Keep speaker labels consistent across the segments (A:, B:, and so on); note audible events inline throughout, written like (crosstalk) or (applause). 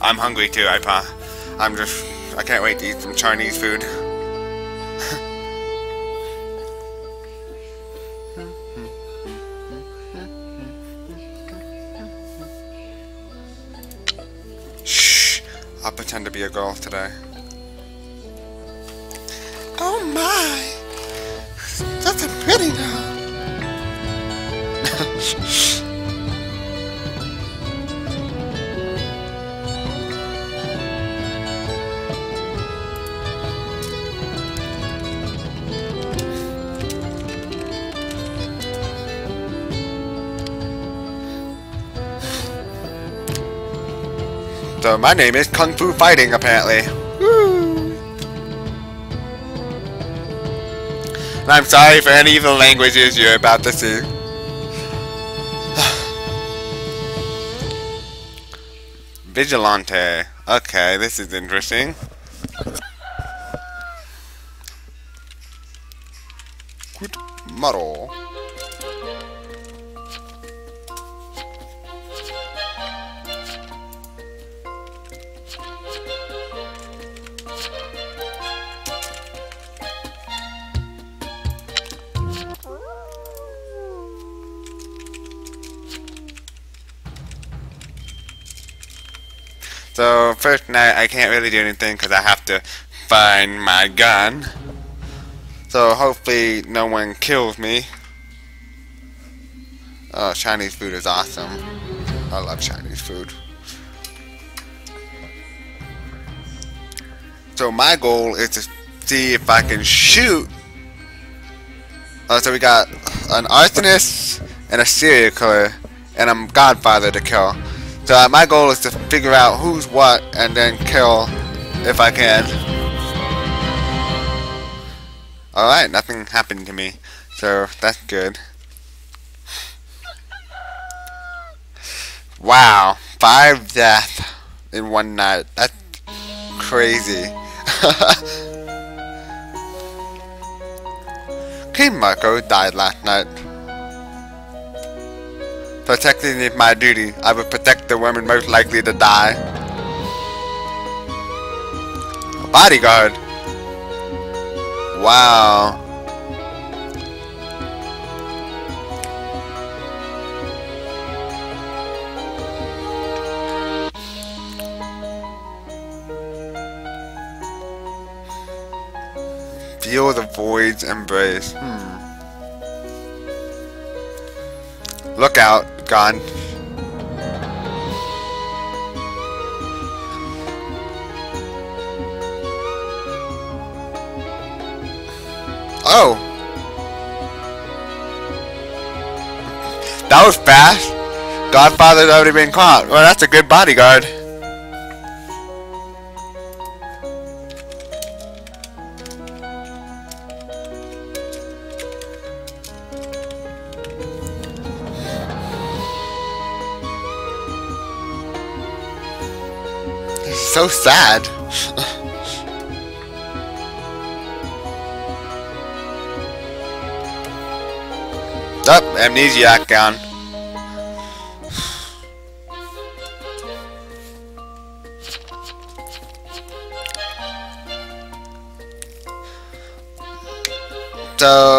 A: I'm hungry too, I pa. I'm just, I can't wait to eat some Chinese food. Shh, I'll pretend to be a girl today. Oh my! That's a pretty now. (laughs) So my name is Kung Fu Fighting, apparently. Woo! And I'm sorry for any of the languages you're about to see. (sighs) Vigilante. Okay, this is interesting. Good model. So first night I can't really do anything because I have to find my gun. So hopefully no one kills me. Oh, Chinese food is awesome. I love Chinese food. So my goal is to see if I can shoot. Uh, so we got an arsonist and a serial killer and a godfather to kill. So uh, my goal is to figure out who's what and then kill if I can. Alright, nothing happened to me. So that's good. Wow, five deaths in one night. That's crazy. (laughs) King Marco died last night. Protecting is my duty. I will protect the women most likely to die. A bodyguard. Wow. Feel the void's embrace. Hmm. Look out, gone. Oh! That was fast! Godfather's already been caught. Well, that's a good bodyguard. So sad. Up, oh, amnesiac gone. So,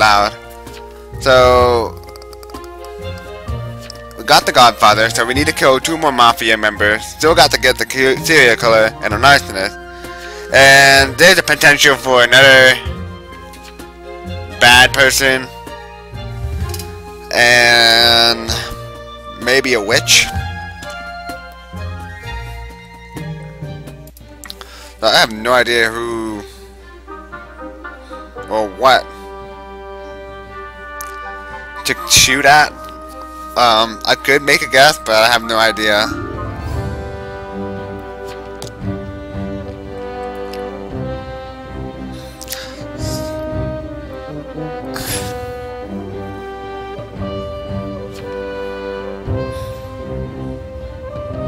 A: loud. So, we got the Godfather, so we need to kill two more Mafia members. Still got to get the serial killer and a arsonist. And there's a potential for another bad person. And maybe a witch. I have no idea who or what? shoot at? Um, I could make a guess, but I have no idea.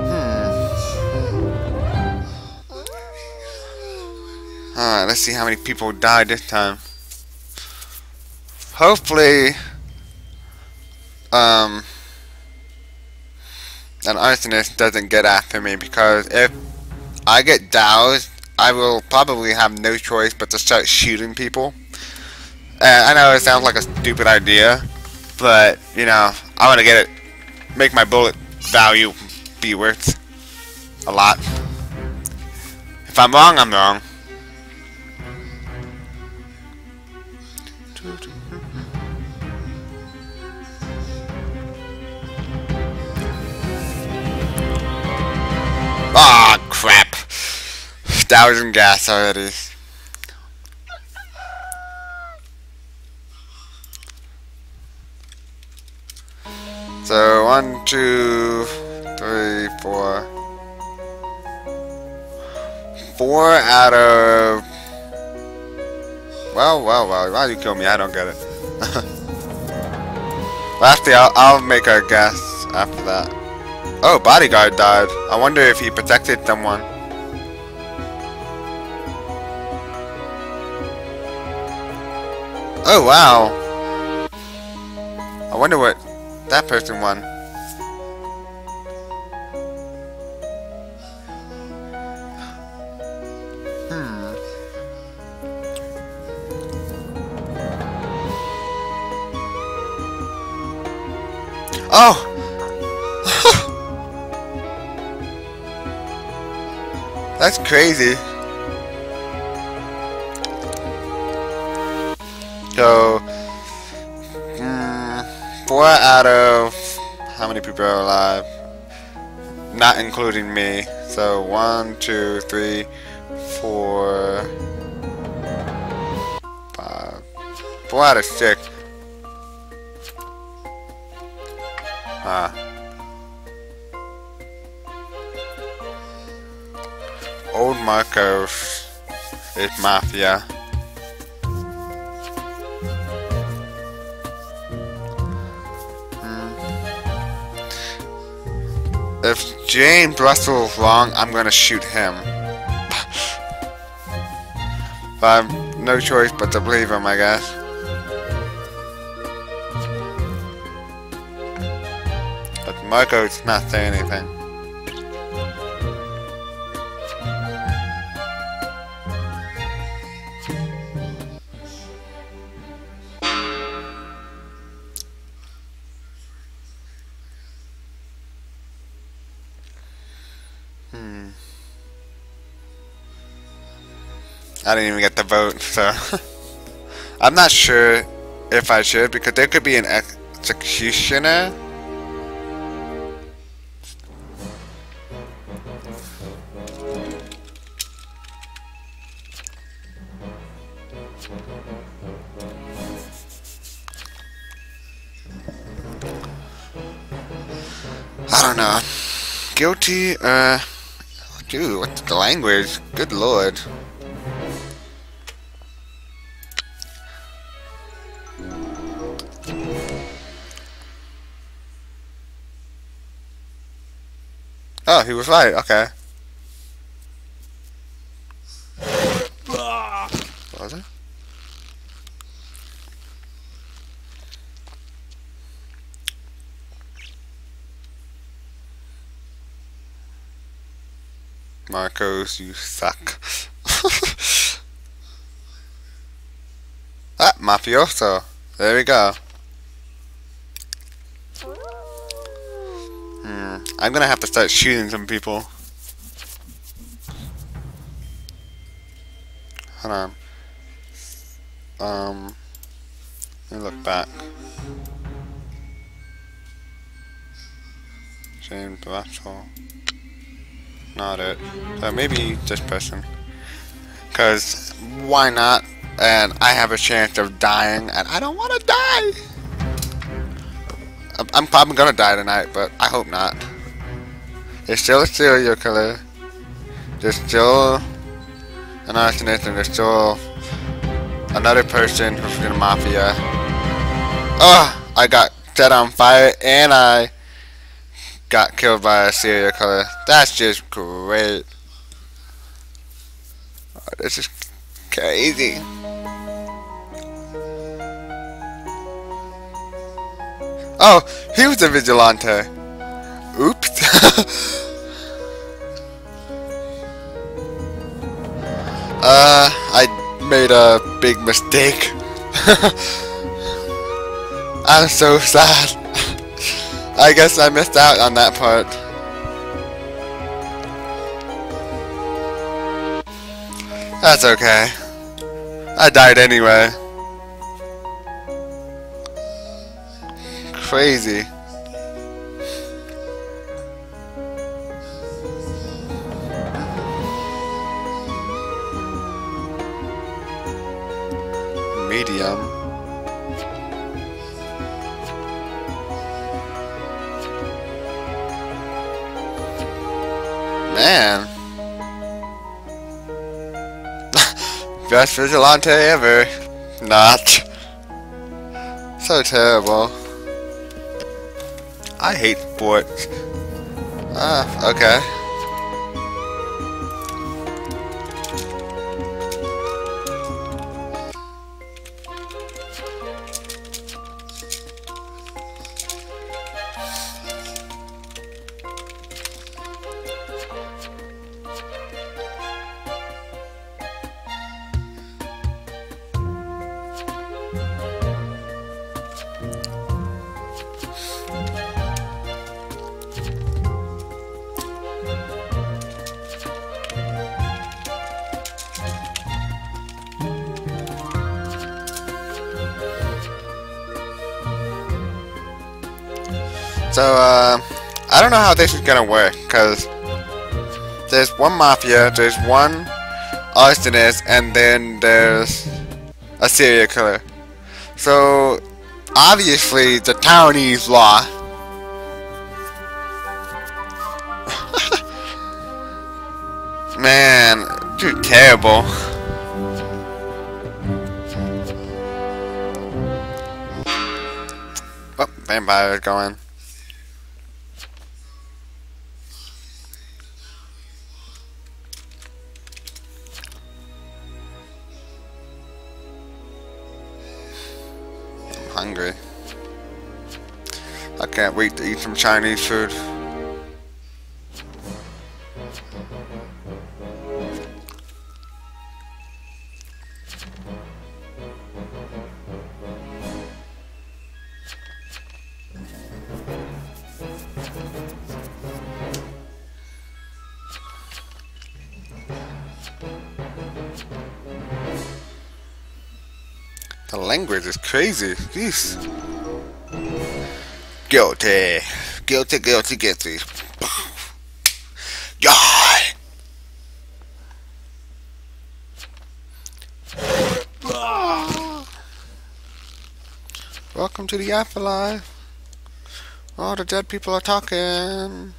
A: Hmm. Alright, let's see how many people died this time. Hopefully, um, an arsonist doesn't get after me because if I get doused, I will probably have no choice but to start shooting people. And I know it sounds like a stupid idea, but you know, I want to get it, make my bullet value be worth a lot. If I'm wrong, I'm wrong. Ah, oh, crap. In gas already. So, one, two, three, four. Four out of... Well, well, well, why you kill me? I don't get it. (laughs) Lastly, I'll, I'll make a guess after that. Oh, bodyguard died. I wonder if he protected someone. Oh, wow. I wonder what that person won. Crazy. So, mm, four out of how many people are alive? Not including me. So one, two, three, four, five, four out of six. Ah. Old Marcos is Mafia. Hmm. If James Russell is wrong, I'm gonna shoot him. (laughs) but I've no choice but to believe him, I guess. But Marco's not saying anything. Hmm. I didn't even get the vote, so (laughs) I'm not sure if I should because there could be an executioner. I don't know. Guilty, uh, dude, what's the language? Good lord. Oh, he was right, okay. Was it? Marcos, you suck. (laughs) ah, mafioso. There we go. Hmm. I'm gonna have to start shooting some people. Hold on. Um. Let me look back. James Russell. Not it. So maybe this person. Because why not? And I have a chance of dying, and I don't want to die! I'm probably gonna die tonight, but I hope not. There's still a serial killer. There's still an arsonist, and there's still another person who's in the mafia. Oh, I got set on fire, and I got killed by a serial killer. That's just great. This is Crazy. Oh, he was a vigilante. Oops. (laughs) uh, I made a big mistake. (laughs) I'm so sad. I guess I missed out on that part. That's okay. I died anyway. Crazy. Medium. Man. (laughs) Best vigilante ever. Not. So terrible. I hate sports. Ah, okay. So, uh, I don't know how this is gonna work, because there's one mafia, there's one arsonist, and then there's a serial killer. So, obviously, the Taiwanese law. (laughs) Man, dude, terrible. Oh, vampire going. Hungry. I can't wait to eat some Chinese food. Language is crazy. Jeez. Guilty. Guilty, guilty, guilty. (laughs) Die! (sighs) Welcome to the afterlife. All the dead people are talking.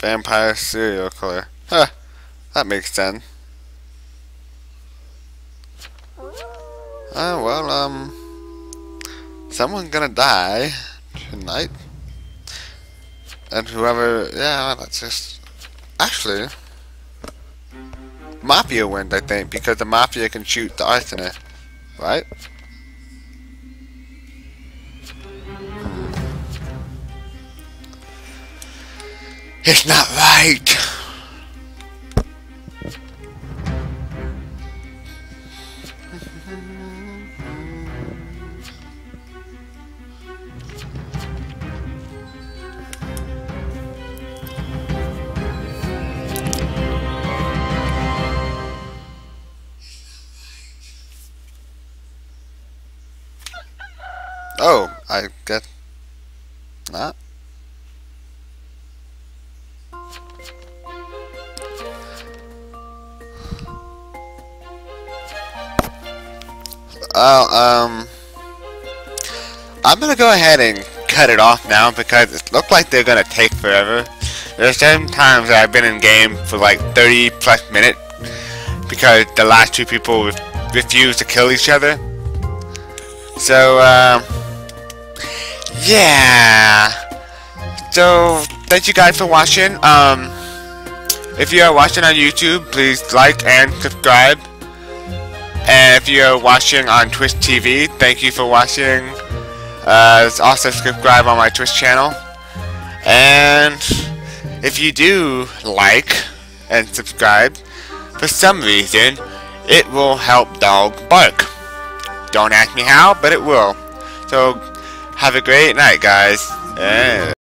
A: Vampire serial killer. Huh. That makes sense. Oh, well, um... Someone's gonna die tonight. And whoever... Yeah, that's just... Actually... Mafia wins, I think, because the Mafia can shoot the arsonist. Right? It's not right. Well, um, I'm gonna go ahead and cut it off now because it looks like they're gonna take forever. There's certain times that I've been in game for like 30 plus minutes because the last two people re refuse to kill each other. So, um, yeah, So, thank you guys for watching. Um, if you are watching on YouTube, please like and subscribe. And if you are watching on Twitch TV, thank you for watching. Uh, also subscribe on my Twitch channel. And if you do like and subscribe, for some reason, it will help dog bark. Don't ask me how, but it will. So, have a great night, guys. And